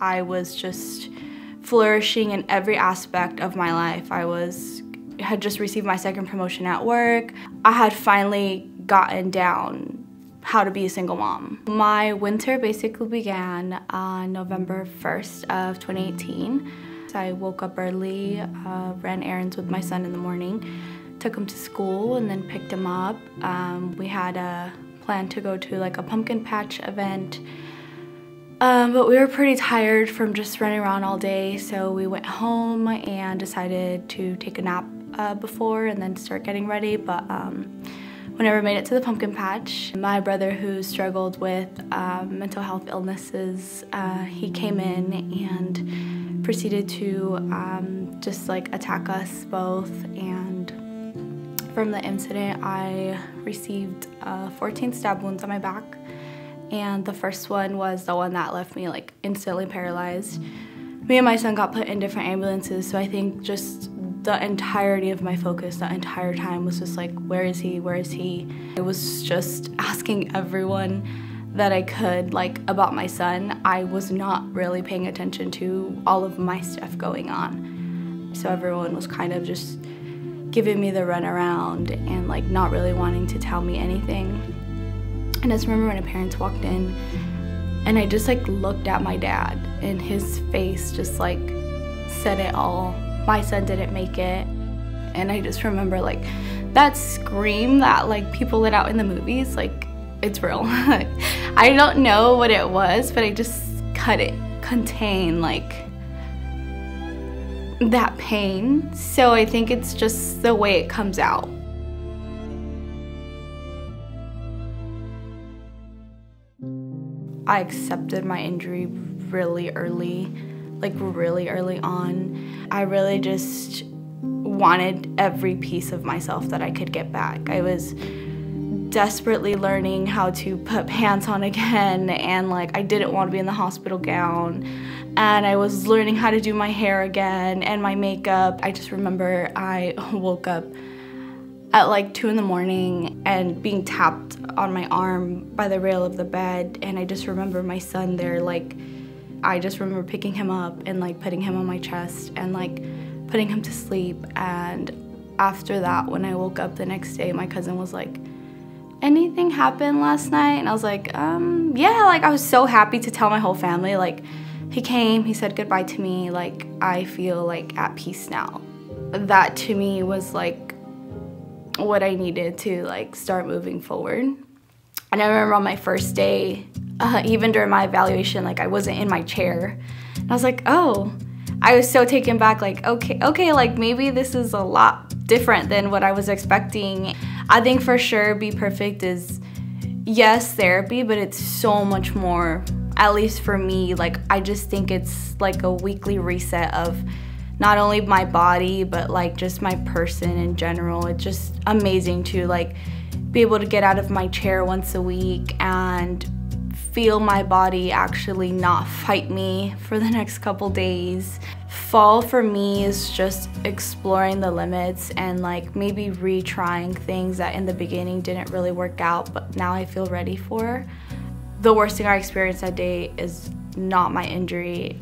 I was just flourishing in every aspect of my life. I was had just received my second promotion at work. I had finally gotten down how to be a single mom. My winter basically began on November 1st of 2018. I woke up early, uh, ran errands with my son in the morning, took him to school and then picked him up. Um, we had a plan to go to like a pumpkin patch event um, but we were pretty tired from just running around all day, so we went home and decided to take a nap uh, before and then start getting ready. But um, we made it to the pumpkin patch. My brother, who struggled with um, mental health illnesses, uh, he came in and proceeded to um, just like attack us both. And from the incident, I received uh, 14 stab wounds on my back and the first one was the one that left me like instantly paralyzed. Me and my son got put in different ambulances, so I think just the entirety of my focus that entire time was just like, where is he? Where is he? I was just asking everyone that I could like about my son. I was not really paying attention to all of my stuff going on. So everyone was kind of just giving me the runaround and like not really wanting to tell me anything. And I just remember when my parents walked in and I just like looked at my dad and his face just like said it all. My son didn't make it. And I just remember like that scream that like people let out in the movies, like it's real. I don't know what it was, but I just couldn't contain like that pain. So I think it's just the way it comes out. I accepted my injury really early, like really early on. I really just wanted every piece of myself that I could get back. I was desperately learning how to put pants on again and like I didn't want to be in the hospital gown and I was learning how to do my hair again and my makeup. I just remember I woke up at like two in the morning and being tapped on my arm by the rail of the bed and I just remember my son there like I just remember picking him up and like putting him on my chest and like putting him to sleep. And after that when I woke up the next day my cousin was like anything happened last night? And I was like um yeah like I was so happy to tell my whole family like he came he said goodbye to me like I feel like at peace now. That to me was like what I needed to like start moving forward. And I remember on my first day, uh, even during my evaluation, like I wasn't in my chair. And I was like, oh, I was so taken back, like, okay, okay, like maybe this is a lot different than what I was expecting. I think for sure Be Perfect is, yes, therapy, but it's so much more, at least for me, like I just think it's like a weekly reset of not only my body but like just my person in general. It's just amazing to like be able to get out of my chair once a week and feel my body actually not fight me for the next couple days. Fall for me is just exploring the limits and like maybe retrying things that in the beginning didn't really work out but now I feel ready for. The worst thing I experienced that day is not my injury.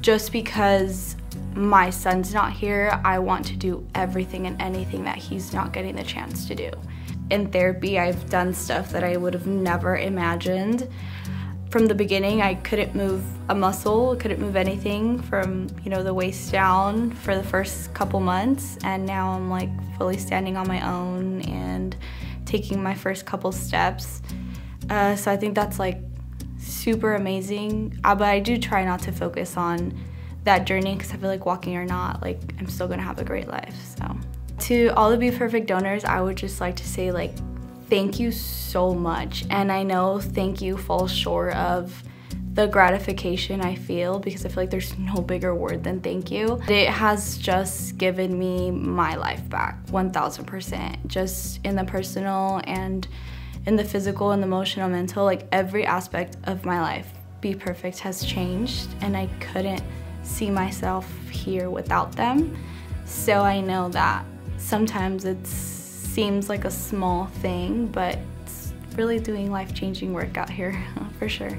Just because my son's not here, I want to do everything and anything that he's not getting the chance to do. In therapy, I've done stuff that I would have never imagined. From the beginning, I couldn't move a muscle, couldn't move anything from, you know, the waist down for the first couple months, and now I'm like fully standing on my own and taking my first couple steps. Uh, so I think that's like super amazing. Uh, but I do try not to focus on that journey because I feel like walking or not, like I'm still gonna have a great life. So to all the Be Perfect donors, I would just like to say like thank you so much. And I know thank you falls short of the gratification I feel because I feel like there's no bigger word than thank you. It has just given me my life back 1000% just in the personal and in the physical and the emotional mental like every aspect of my life be perfect has changed and I couldn't see myself here without them. So I know that sometimes it seems like a small thing, but it's really doing life-changing work out here for sure.